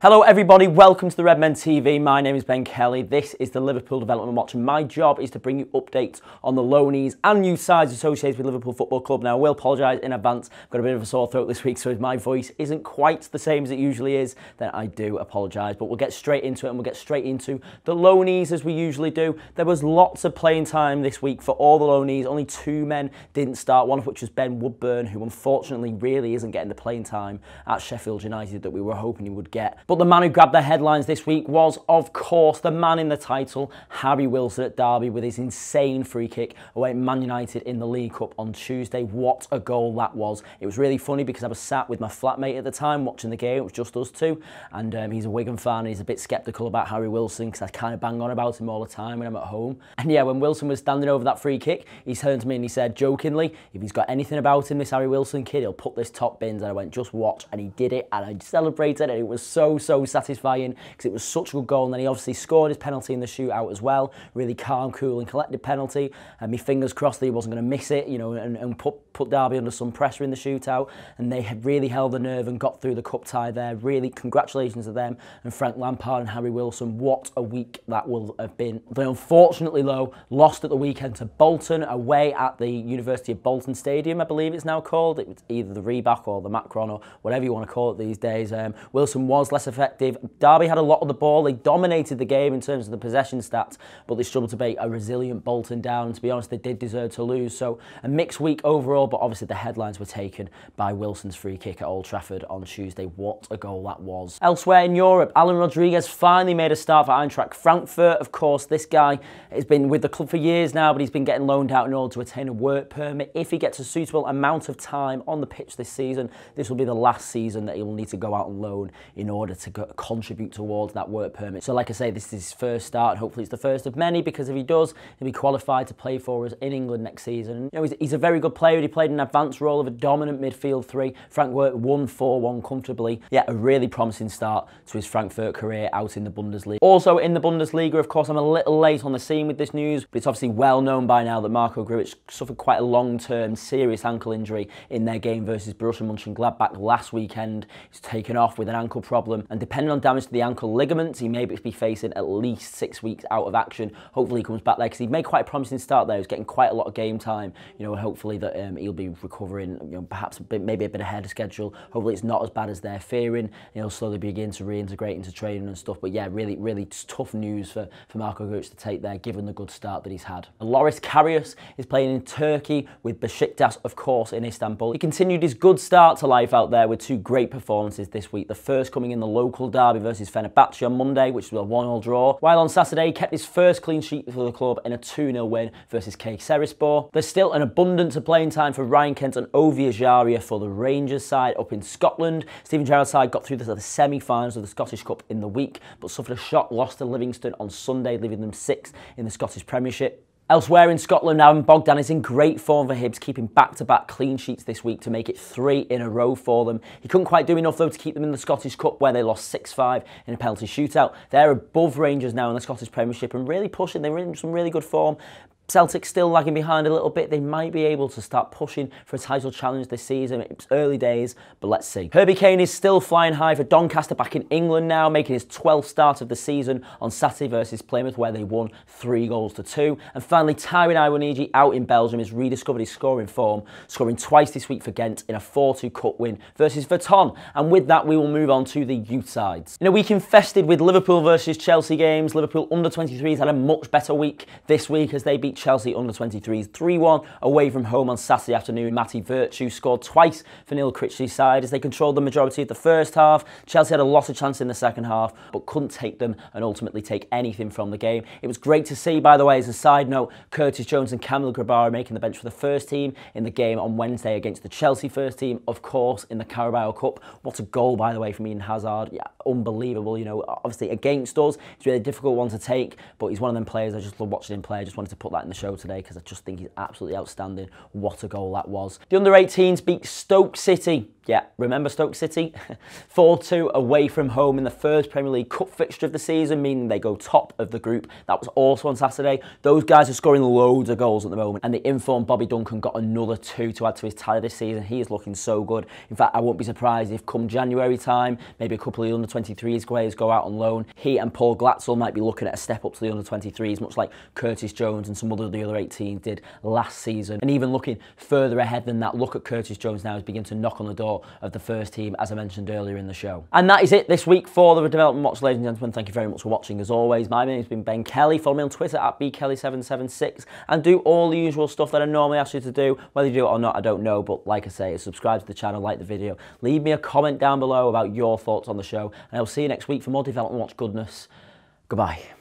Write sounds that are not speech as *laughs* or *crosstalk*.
Hello everybody, welcome to the Redmen TV. My name is Ben Kelly. This is the Liverpool Development Watch and my job is to bring you updates on the loanees and new sides associated with Liverpool Football Club. Now I will apologise in advance, I've got a bit of a sore throat this week so if my voice isn't quite the same as it usually is, then I do apologise. But we'll get straight into it and we'll get straight into the loanees as we usually do. There was lots of playing time this week for all the loanees. Only two men didn't start, one of which was Ben Woodburn, who unfortunately really isn't getting the playing time at Sheffield United that we were hoping he would get. But the man who grabbed the headlines this week was, of course, the man in the title, Harry Wilson at Derby with his insane free kick away at Man United in the League Cup on Tuesday. What a goal that was. It was really funny because I was sat with my flatmate at the time watching the game. It was just us two. And um, he's a Wigan fan and he's a bit sceptical about Harry Wilson because I kind of bang on about him all the time when I'm at home. And yeah, when Wilson was standing over that free kick, he turned to me and he said, jokingly, if he's got anything about him, this Harry Wilson kid, he'll put this top bins. And I went, just watch. And he did it and I celebrated and it was so, so satisfying because it was such a good goal. And then he obviously scored his penalty in the shootout as well. Really calm, cool, and collected penalty. And my fingers crossed that he wasn't going to miss it, you know, and, and put, put Derby under some pressure in the shootout. And they had really held the nerve and got through the cup tie there. Really, congratulations to them and Frank Lampard and Harry Wilson. What a week that will have been. They unfortunately, though, lost at the weekend to Bolton away at the University of Bolton Stadium, I believe it's now called. It was either the Reebok or the Macron or whatever you want to call it these days. Um, Wilson was less effective. Derby had a lot of the ball. They dominated the game in terms of the possession stats, but they struggled to beat a resilient Bolton down. To be honest, they did deserve to lose. So a mixed week overall, but obviously the headlines were taken by Wilson's free kick at Old Trafford on Tuesday. What a goal that was. Elsewhere in Europe, Allan Rodrigues finally made a start for Eintracht Frankfurt. Of course, this guy has been with the club for years now, but he's been getting loaned out in order to attain a work permit. If he gets a suitable amount of time on the pitch this season, this will be the last season that he will need to go out on loan in order to go, contribute towards that work permit. So like I say, this is his first start. Hopefully it's the first of many because if he does, he'll be qualified to play for us in England next season. You know, he's, he's a very good player. He played an advanced role of a dominant midfield three. Frank Frankfurt won 4-1 comfortably. Yeah, a really promising start to his Frankfurt career out in the Bundesliga. Also in the Bundesliga, of course, I'm a little late on the scene with this news, but it's obviously well known by now that Marko Grujic suffered quite a long-term serious ankle injury in their game versus Borussia Mönchengladbach last weekend. He's taken off with an ankle problem, and depending on damage to the ankle ligaments, he may be facing at least six weeks out of action. Hopefully he comes back there because he made quite a promising start there. He was getting quite a lot of game time, you know, hopefully that um, he'll be recovering, you know, perhaps a bit, maybe a bit ahead of schedule. Hopefully it's not as bad as they're fearing. He'll slowly begin to reintegrate into training and stuff. But yeah, really, really tough news for, for Marko Grujic to take there, given the good start that he's had. Loris Karius is playing in Turkey with Besiktas, of course, in Istanbul. He continued his good start to life out there with two great performances this week. The first coming in the local derby versus Fenerbahce on Monday, which was a 1-0 draw, while on Saturday he kept his first clean sheet for the club in a 2-0 win versus Kayserispor. There's still an abundance of playing time for Ryan Kent and Ovie Ejaria for the Rangers side up in Scotland. Steven Gerrard's side got through the semi-finals of the Scottish Cup in the week, but suffered a shock loss to Livingston on Sunday, leaving them sixth in the Scottish Premiership. Elsewhere in Scotland, Adam Bogdan is in great form for Hibs, keeping back-to-back -back clean sheets this week to make it three in a row for them. He couldn't quite do enough, though, to keep them in the Scottish Cup, where they lost 6-5 in a penalty shootout. They're above Rangers now in the Scottish Premiership and really pushing. They're in some really good form. Celtic still lagging behind a little bit. They might be able to start pushing for a title challenge this season. It's early days, but let's see. Herbie Kane is still flying high for Doncaster back in England now, making his 12th start of the season on Saturday versus Plymouth, where they won three goals to two. And finally, Taiwo Awoniyi out in Belgium has rediscovered his scoring form, scoring twice this week for Ghent in a 4-2 cup win versus Virton. And with that, we will move on to the youth sides. In a week infested with Liverpool versus Chelsea games, Liverpool under-23s had a much better week this week as they beat Chelsea under-23s 3-1 away from home on Saturday afternoon. Matty Virtue scored twice for Neil Critchley's side as they controlled the majority of the first half. Chelsea had a lot of chance in the second half but couldn't take them and ultimately take anything from the game. It was great to see, by the way, as a side note, Curtis Jones and Kamil Grabara making the bench for the first team in the game on Wednesday against the Chelsea first team, of course, in the Carabao Cup. What a goal, by the way, from Eden Hazard. Yeah, unbelievable. You know, obviously against us, it's a really difficult one to take, but he's one of them players I just love watching him play. I just wanted to put that in the show today because I just think he's absolutely outstanding. What a goal that was. The under 18s beat Stoke City yeah, remember Stoke City? *laughs* 4-2 away from home in the first Premier League Cup fixture of the season, meaning they go top of the group. That was also on Saturday. Those guys are scoring loads of goals at the moment, and the informed Bobby Duncan got another two to add to his tally this season. He is looking so good. In fact, I won't be surprised if come January time, maybe a couple of the under-23s players go out on loan. He and Paul Glatzel might be looking at a step up to the under-23s, much like Curtis Jones and some other of the other 18, did last season. And even looking further ahead than that, look at Curtis Jones now. He's beginning to knock on the door of the first team, as I mentioned earlier in the show. And that is it this week for the Development Watch, ladies and gentlemen. Thank you very much for watching, as always. My name has been Ben Kelly. Follow me on Twitter at bkelly776 and do all the usual stuff that I normally ask you to do. Whether you do it or not, I don't know, but like I say, subscribe to the channel, like the video, leave me a comment down below about your thoughts on the show, and I'll see you next week for more Development Watch goodness. Goodbye.